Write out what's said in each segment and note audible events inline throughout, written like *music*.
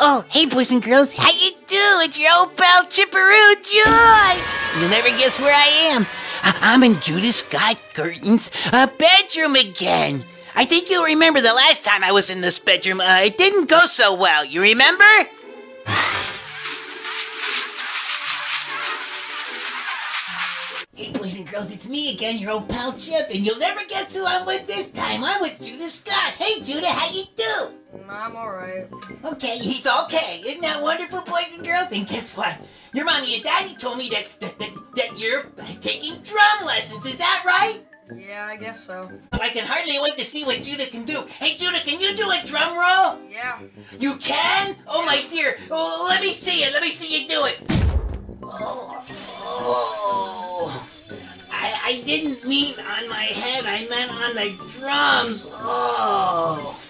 Oh, hey, boys and girls, how you do? It's your old pal Chipperoo Joy. You'll never guess where I am. I'm in Judah Scott Guertin's uh, bedroom again. I think you'll remember the last time I was in this bedroom. Uh, it didn't go so well. You remember? Hey, boys and girls, it's me again, your old pal Chip, and you'll never guess who I'm with this time. I'm with Judah Scott. Hey, Judah, how you do? I'm alright. Okay, he's okay. Isn't that wonderful, boys and girls? And guess what? Your mommy and daddy told me that that, that, that you're taking drum lessons. Is that right? Yeah, I guess so. I can hardly wait to see what Judah can do. Hey, Judah, can you do a drum roll? Yeah. You can? Oh, my dear. Oh, let me see it. Let me see you do it. Oh, oh. I, didn't mean on my head. I meant on the drums. Oh.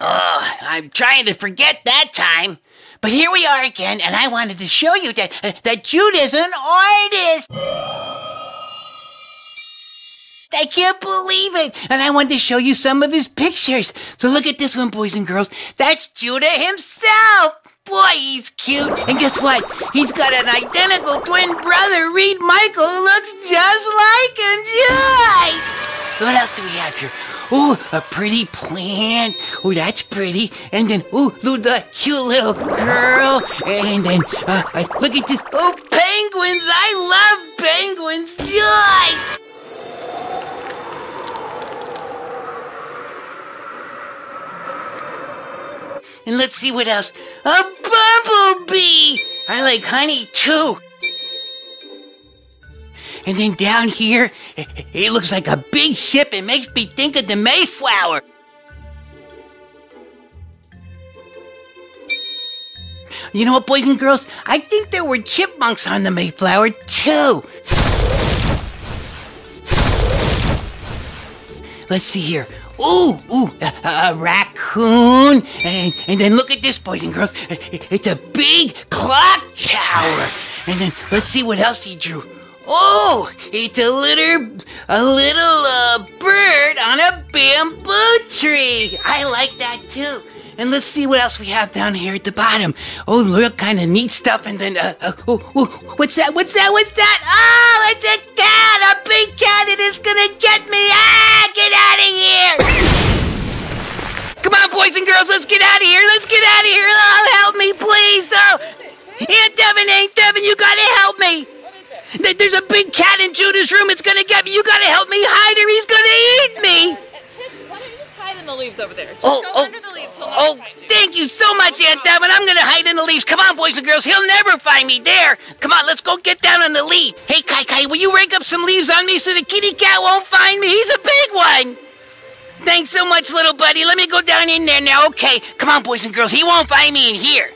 Oh, I'm trying to forget that time. But here we are again, and I wanted to show you that, uh, that Jude is an artist. I can't believe it. And I wanted to show you some of his pictures. So look at this one, boys and girls. That's Judah himself. Boy, he's cute. And guess what? He's got an identical twin brother, Reed Michael, who looks just like him. Joy! What else do we have here? Ooh, a pretty plant. Ooh, that's pretty. And then, ooh, the cute little girl. And then, uh, uh, look at this. Oh, penguins. I love penguins. Joy! And let's see what else. A I like honey too. And then down here, it looks like a big ship. It makes me think of the Mayflower. You know what, boys and girls? I think there were chipmunks on the Mayflower too. Let's see here. Ooh, ooh, a, a raccoon. And, and then look at this, boys and girls. It's a big clock tower. And then let's see what else he drew. Oh, it's a little, a little uh, bird on a bamboo tree. I like that too. And let's see what else we have down here at the bottom. Oh, look, kind of neat stuff. And then, uh, uh, oh, oh, what's that? What's that? What's that? Oh, it's a cat, a big cat. It is gonna get me. Ah, get out of here! Come on, boys and girls, let's get out of here. Let's get out of here. Oh, help me, please. Oh, Aunt Devin, Aunt Devin, you gotta help me. Th- There's a big cat in Judah's room. It's gonna get me. You gotta help me hide her. He's gonna eat me. Chip, why don't you just hide in the leaves over there? Just Oh, oh, He'll oh, thank you so much, Aunt Devin. I'm gonna hide in the leaves. Come on, boys and girls. He'll never find me there. Come on, let's go get down on the leaf. Hey, Kai Kai, will you rake up some leaves on me so the kitty cat won't find me? He's a big one. Thanks so much, little buddy. Let me go down in there now. Okay, come on, boys and girls. He won't find me in here.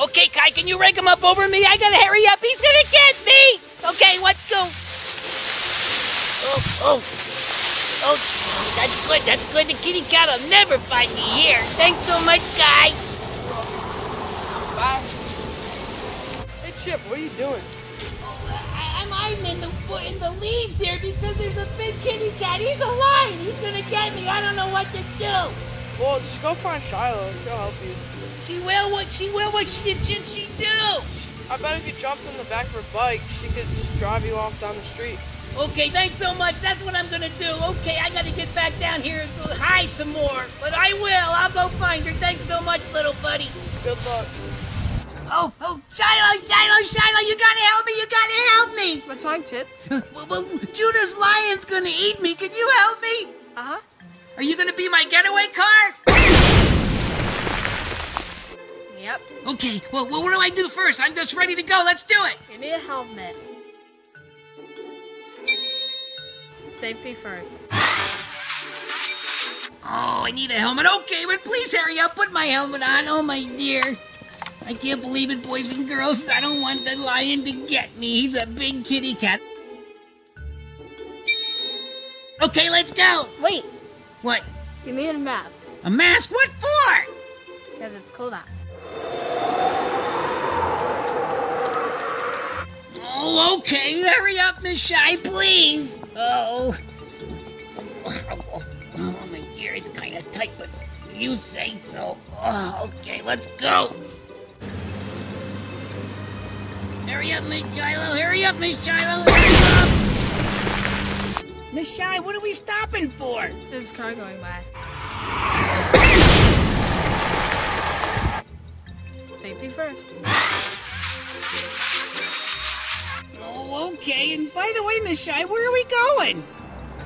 Okay, Kai, can you rake him up over me? I gotta hurry up. He's gonna get me. Okay, let's go. Oh, oh. Oh, that's good. That's good. The kitty cat will never find me here. Thanks so much, guy. Bye. Hey, Chip, what are you doing? I, I'm hiding in the in the leaves here because there's a big kitty cat. He's a lion. He's gonna get me. I don't know what to do. Well, just go find Shiloh. She'll help you. She will what she will what she should she do? I bet if you jumped in the back of her bike, she could just drive you off down the street. Okay, thanks so much. That's what I'm gonna do. Okay, I gotta get back down here to hide some more. But I will. I'll go find her. Thanks so much, little buddy. Good luck. Oh, oh, Shiloh, Shiloh, Shiloh, you gotta help me. You gotta help me. What's wrong, Chip? *laughs* Well, well, Judah's lion's gonna eat me. Can you help me? Uh huh. Are you gonna be my getaway car? *laughs* Yep. Okay, well, well, what do I do first? I'm just ready to go. Let's do it. You need a helmet. Safety first. Oh, I need a helmet. Okay, but please hurry up. Put my helmet on. Oh, my dear. I can't believe it, boys and girls. I don't want the lion to get me. He's a big kitty cat. Okay, let's go. Wait, What? you need a mask A mask? What for? because it's cold out. Oh, okay. Hurry up, Miss Shy, please. Oh. oh here. It's kind of tight, but you say so. Oh, okay, let's go. Hurry up, Miss Shiloh. Hurry up, Miss Shiloh. Hurry up. Miss Shy, what are we stopping for? There's a car going by. Safety first. Oh, okay. And by the way, Miss Shy, where are we going?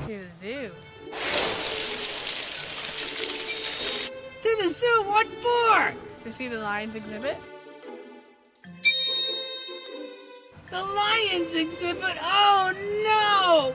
To the zoo. To the zoo. What for? To see the lions exhibit. The Lions exhibit. Oh no!